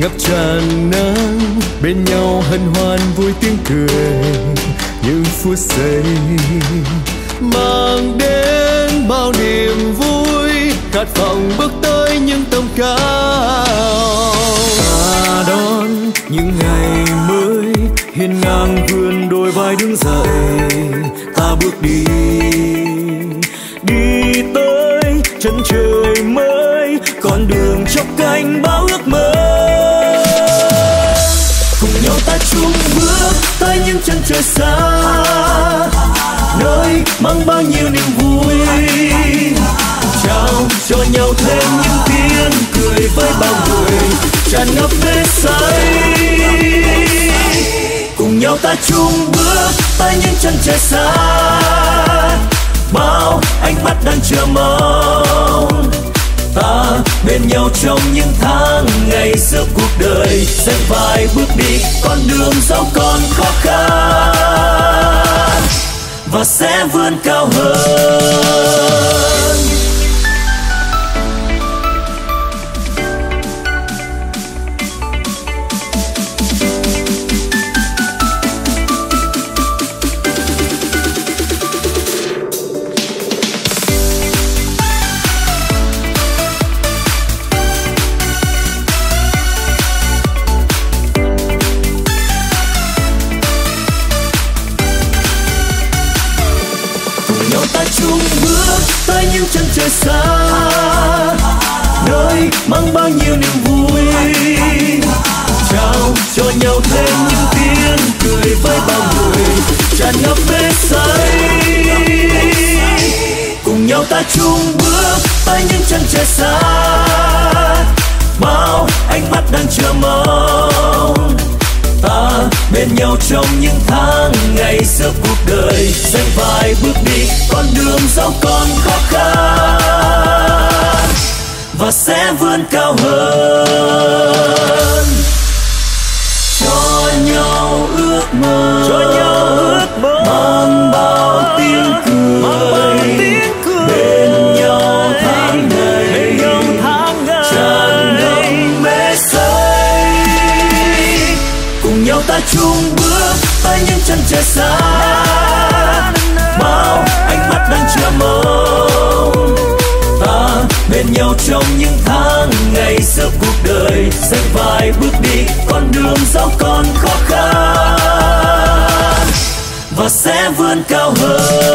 ngập tràn nắng, bên nhau hân hoan vui tiếng cười những phút giây. Mang đến bao niềm vui, khát vọng bước tới những tầm cao. Ta đón những ngày mới hiên ngang vươn đôi vai đứng dậy. Ta bước đi đi tới chân trời mới, con đường chốc cánh bao ước những chân trời xa, nơi mang bao nhiêu niềm vui. Trao cho nhau thêm những tiếng cười với bao người, tràn ngập mê say. Cùng nhau ta chung bước tới những chân trời xa, bao ánh mắt đang chờ mong. Ta bên nhau trong những tháng đời sẽ vài bước đi, con đường dẫu còn khó khăn và sẽ vươn cao hơn. Chung bước tay những chân trời xa. Nơi mang bao nhiêu niềm vui. Trao cho nhau thêm những tiếng cười với bao người. Tràn ngập mê say. Cùng nhau ta chung bước tới những chân trời xa. Bên nhau trong những tháng ngày giữa cuộc đời. Sẽ vài bước đi, con đường dẫu còn khó khăn và sẽ vươn cao hơn. Cho nhau ước mơ ta chung bước tới những chân trời xa. Bao ánh mắt đang chờ mong. Ta bên nhau trong những tháng ngày giữa cuộc đời. Sẽ vài bước đi, con đường dẫu còn khó khăn. Và sẽ vươn cao hơn.